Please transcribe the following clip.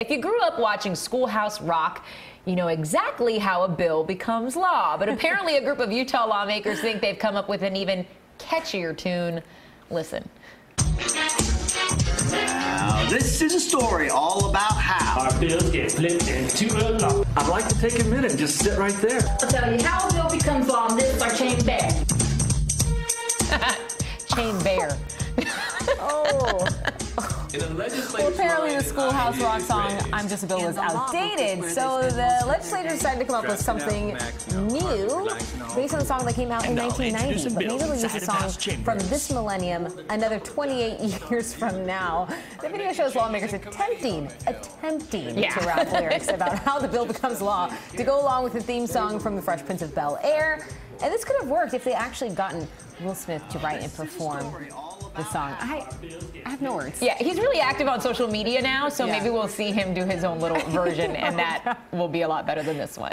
If you grew up watching Schoolhouse Rock, you know exactly how a bill becomes law. But apparently, a group of Utah lawmakers think they've come up with an even catchier tune. Listen. Now, this is a story all about how our bills get flipped into a law. I'd like to take a minute and just sit right there. I'll tell you how a bill becomes law. This is our chain bear. Chain bear. oh. Well, apparently the Schoolhouse Rock song "I'm Just a Bill" was outdated, so the legislators decided to come up with something new based on the song that came out in 1990. But maybe they'll use a song from this millennium, another 28 years from now. The video shows lawmakers attempting, attempting Yeah. to rap lyrics about how the bill becomes law to go along with the theme song from The Fresh Prince of Bel Air. And this could have worked if they actually gotten Will Smith to write and perform the song. I, I have no words. Yeah, he's really active on social media now, so Yeah. maybe we'll see him do his own little version, and that will be a lot better than this one.